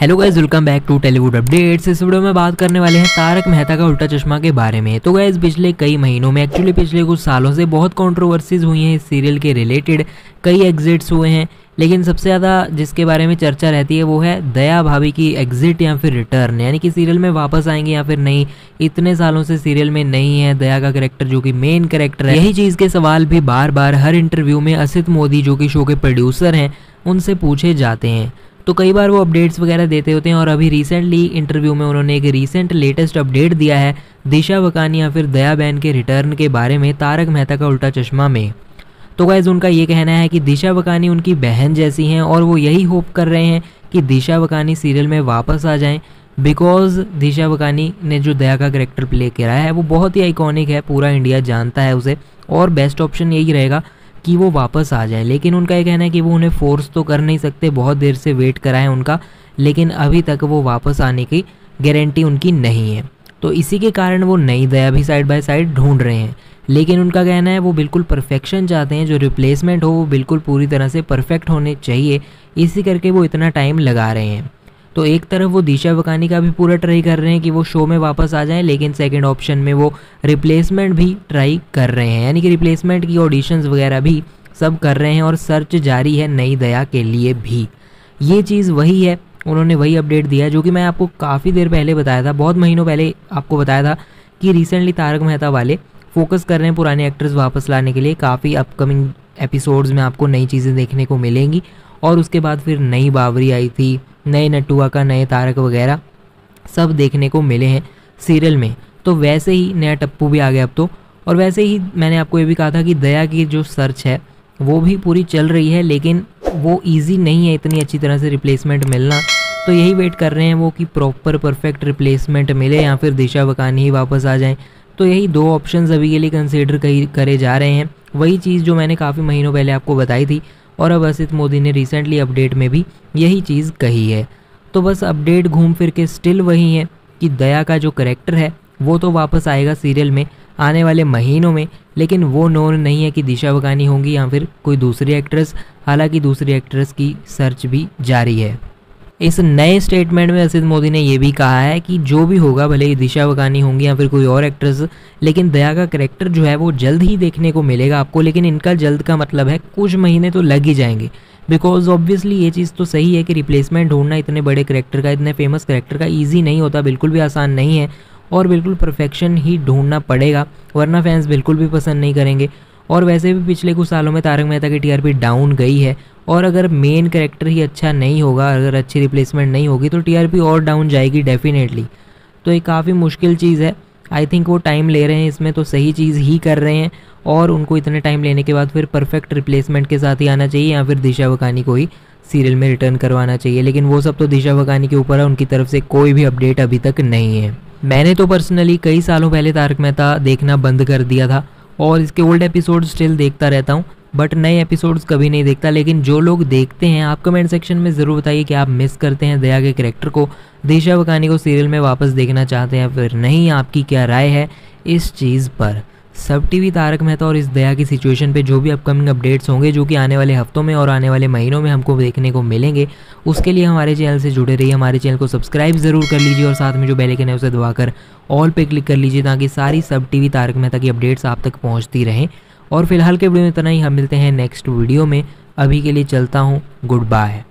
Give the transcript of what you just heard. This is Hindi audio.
Hello guys welcome back to Tellywood updates इस वीडियो में बात करने वाले हैं तारक मेहता का उल्टा चश्मा के बारे में। तो गाइज़ पिछले कई महीनों में एक्चुअली पिछले कुछ सालों से बहुत कंट्रोवर्सीज हुई हैं इस सीरियल के रिलेटेड कई एग्जिट्स हुए हैं, लेकिन सबसे ज़्यादा जिसके बारे में चर्चा रहती है वो है दया भाभी की एग्जिट या फिर रिटर्न यानी कि सीरियल में वापस आएँगे या फिर नहीं, इतने सालों से सीरियल में नहीं है दया का करेक्टर जो कि मेन करेक्टर है। यही चीज़ के सवाल भी बार बार हर इंटरव्यू में असित मोदी जो कि शो के प्रोड्यूसर हैं, उनसे पूछे जाते हैं। तो कई बार वो अपडेट्स वगैरह देते होते हैं और अभी रिसेंटली इंटरव्यू में उन्होंने एक रिसेंट लेटेस्ट अपडेट दिया है, दिशा वकानी या फिर दया बहन के रिटर्न के बारे में तारक मेहता का उल्टा चश्मा में। तो गैज़ उनका ये कहना है कि दिशा वकानी उनकी बहन जैसी हैं और वो यही होप कर रहे हैं कि दिशा वकानी सीरियल में वापस आ जाएँ। बिकॉज़ दिशा वकानी ने जो दया का करेक्टर प्ले किया है, वो बहुत ही आइकॉनिक है, पूरा इंडिया जानता है उसे और बेस्ट ऑप्शन यही रहेगा कि वो वापस आ जाए। लेकिन उनका ये कहना है कि वो उन्हें फोर्स तो कर नहीं सकते, बहुत देर से वेट करा है उनका, लेकिन अभी तक वो वापस आने की गारंटी उनकी नहीं है। तो इसी के कारण वो नई दया भी साइड बाय साइड ढूंढ रहे हैं। लेकिन उनका कहना है वो बिल्कुल परफेक्शन चाहते हैं, जो रिप्लेसमेंट हो वो बिल्कुल पूरी तरह से परफेक्ट होने चाहिए। इसी करके वो इतना टाइम लगा रहे हैं। तो एक तरफ़ वो दिशा वकानी का भी पूरा ट्राई कर रहे हैं कि वो शो में वापस आ जाएँ, लेकिन सेकंड ऑप्शन में वो रिप्लेसमेंट भी ट्राई कर रहे हैं। यानी कि रिप्लेसमेंट की ऑडिशंस वगैरह भी सब कर रहे हैं और सर्च जारी है नई दया के लिए भी। ये चीज़ वही है, उन्होंने वही अपडेट दिया, जो कि मैं आपको काफ़ी देर पहले बताया था, बहुत महीनों पहले आपको बताया था कि रिसेंटली तारक मेहता वाले फोकस कर रहे हैं पुराने एक्टर्स वापस लाने के लिए। काफ़ी अपकमिंग एपिसोड्स में आपको नई चीज़ें देखने को मिलेंगी, और उसके बाद फिर नई बावरी आई थी। नए नटुआ का, नए तारक वगैरह सब देखने को मिले हैं सीरियल में। तो वैसे ही नया टप्पू भी आ गया अब तो। और वैसे ही मैंने आपको ये भी कहा था कि दया की जो सर्च है, वो भी पूरी चल रही है, लेकिन वो इजी नहीं है इतनी अच्छी तरह से रिप्लेसमेंट मिलना। तो यही वेट कर रहे हैं वो कि प्रॉपर परफेक्ट रिप्लेसमेंट मिले या फिर दिशा बकानी ही वापस आ जाएँ। तो यही दो ऑप्शन अभी के लिए कंसिडर करे जा रहे हैं। वही चीज़ जो मैंने काफ़ी महीनों पहले आपको बताई थी और अब असित मोदी ने रिसेंटली अपडेट में भी यही चीज़ कही है। तो बस अपडेट घूम फिर के स्टिल वही है कि दया का जो करेक्टर है, वो तो वापस आएगा सीरियल में, आने वाले महीनों में, लेकिन वो नोन नहीं है कि दिशा बगानी होंगी या फिर कोई दूसरी एक्ट्रेस हालाँकि दूसरी एक्ट्रेस की सर्च भी जारी है। इस नए स्टेटमेंट में असित मोदी ने यह भी कहा है कि जो भी होगा, भले ही दिशा वकानी होंगी या फिर कोई और एक्ट्रेस लेकिन दया का करेक्टर जो है वो जल्द ही देखने को मिलेगा आपको। लेकिन इनका जल्द का मतलब है कुछ महीने तो लग ही जाएँगे। बिकॉज़ ऑब्वियसली ये चीज़ तो सही है कि रिप्लेसमेंट ढूंढना इतने बड़े करेक्टर का, इतने फ़ेमस करेक्टर का ईजी नहीं होता, बिल्कुल भी आसान नहीं है। और बिल्कुल परफेक्शन ही ढूंढना पड़ेगा, वरना फैंस बिल्कुल भी पसंद नहीं करेंगे। और वैसे भी पिछले कुछ सालों में तारक मेहता की टीआरपी डाउन गई है। और अगर मेन करेक्टर ही अच्छा नहीं होगा, अगर अच्छी रिप्लेसमेंट नहीं होगी तो टीआरपी और डाउन जाएगी डेफिनेटली तो ये काफ़ी मुश्किल चीज़ है। आई थिंक वो टाइम ले रहे हैं इसमें तो सही चीज़ ही कर रहे हैं। और उनको इतने टाइम लेने के बाद फिर परफेक्ट रिप्लेसमेंट के साथ ही आना चाहिए या फिर दिशा वकानी को ही सीरियल में रिटर्न करवाना चाहिए। लेकिन वो सब तो दिशा वकानी के ऊपर है, उनकी तरफ़ से कोई भी अपडेट अभी तक नहीं है। मैंने तो पर्सनली कई सालों पहले तारक मेहता देखना बंद कर दिया था। और इसके ओल्ड एपिसोड स्टिल देखता रहता हूँ बट नए एपिसोड्स कभी नहीं देखता, लेकिन जो लोग देखते हैं, आप कमेंट सेक्शन में ज़रूर बताइए कि आप मिस करते हैं दया के करेक्टर को। दिशा वकानी को सीरियल में वापस देखना चाहते हैं, फिर नहीं, आपकी क्या राय है इस चीज़ पर? सब टीवी तारक मेहता और इस दया की सिचुएशन पे जो भी अपकमिंग अपडेट्स होंगे, जो कि आने वाले हफ्तों में और आने वाले महीनों में हमको देखने को मिलेंगे, उसके लिए हमारे चैनल से जुड़े रहिए। हमारे चैनल को सब्सक्राइब ज़रूर कर लीजिए और साथ में जो बेल आइकन है, उसे दबाकर ऑल पे क्लिक कर लीजिए ताकि सारी सब टीवी तारक मेहता की अपडेट्स आप तक पहुँचती रहें। और फ़िलहाल के वीडियो में इतना ही। हम मिलते हैं नेक्स्ट वीडियो में। अभी के लिए चलता हूँ। Good bye